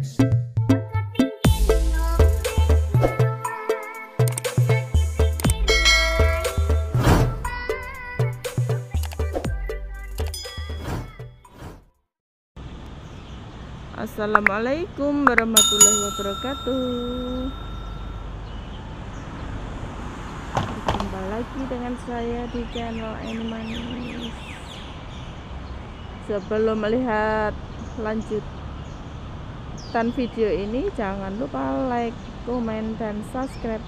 Assalamualaikum warahmatullahi wabarakatuh. Berjumpa lagi dengan saya di channel Animanis Sebelum melihat lanjutan video ini Jangan lupa like, komen, dan subscribe.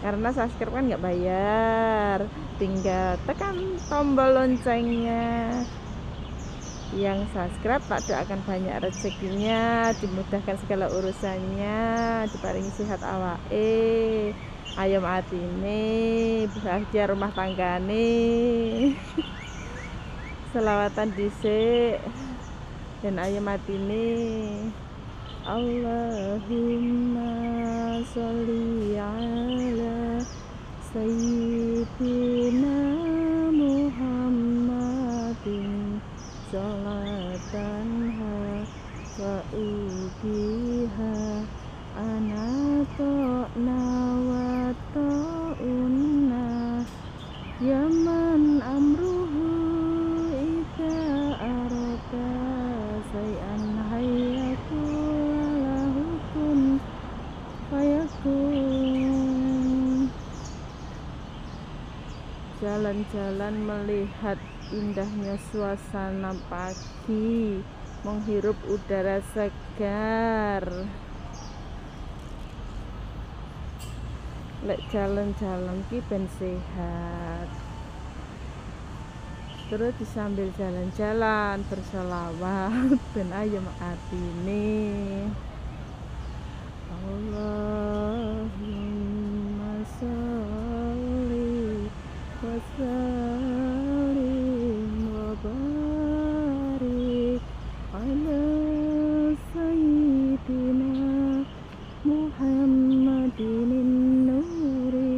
Karena subscribe kan nggak bayar. Tinggal tekan tombol loncengnya. Yang subscribe tak akan banyak rezekinya dimudahkan segala urusannya diparingi sehat awake ayam atine bahagia rumah tanggane. Selawatan dhisik dan ayam atine Allahumma sholli ala sayyidina Muhammadin. Salatanha wa ubiha jalan-jalan melihat indahnya suasana pagi menghirup udara segar. Lek jalan-jalan ki ben sehat. Terus disambil jalan-jalan bersolawat ben ayam atine. Allahumma sholli wa sallim wa barik ala sayyidina Muhammadin nuri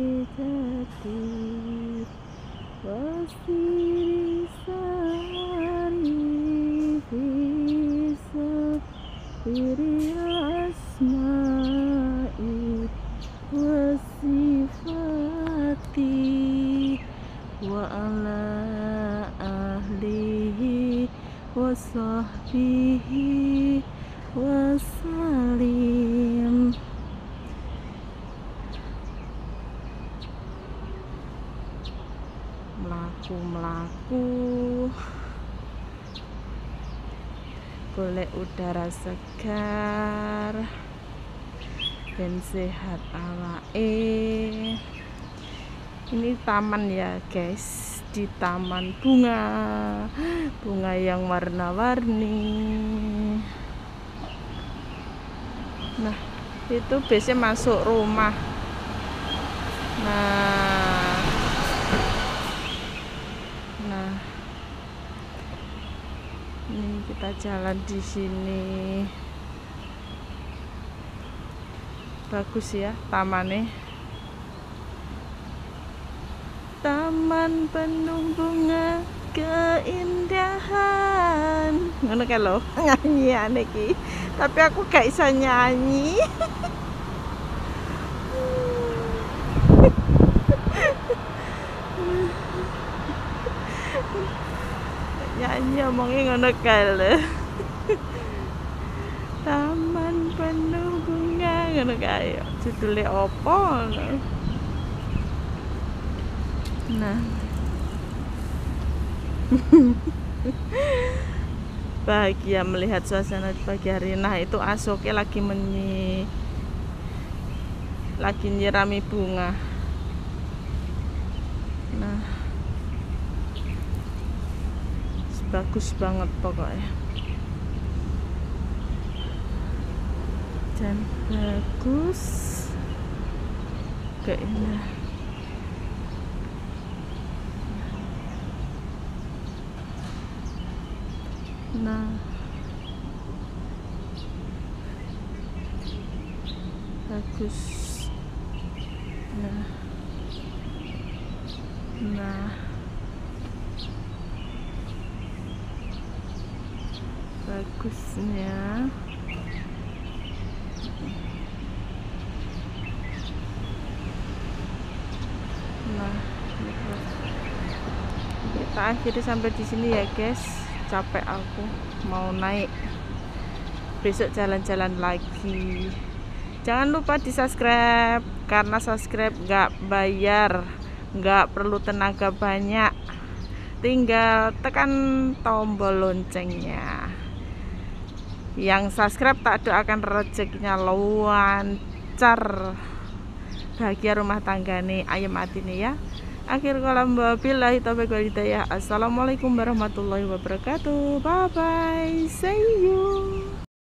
diri wa ala ahlihi wa sahbihi wa salim. Melaku-melaku golek udara segar. Dan sehat awake ini taman ya guys. Di taman bunga. Bunga yang warna-warni. Nah itu biasanya masuk rumah. Nah. Nah. Ini kita jalan di sini. Bagus ya tamannya taman penuh bunga keindahan. Ngono kan lo nyanyi iki. Tapi aku gak bisa nyanyi. Nyanyi omongnya ngono kae taman penuh bunga ngono kae. Judulnya opo ngono Nah. Bahagia melihat suasana di pagi hari. Nah, itu asoknya lagi menyi lagi nyirami bunga. Nah. Bagus banget pokoknya. Dan bagus keindahan nah. Bagus. Nah. Nah. Bagusnya nah kita akhiri sampai di sini ya guys capek aku mau naik. Besok jalan-jalan lagi. Jangan lupa di subscribe karena subscribe nggak bayar nggak perlu tenaga banyak. Tinggal tekan tombol loncengnya. Yang subscribe tak doakan rezekinya. Lancar. Bahagia rumah tangga nih ayam mati nih ya akhir kalam wabillahi taufiq walhidayah. Assalamualaikum warahmatullahi wabarakatuh. Bye bye see you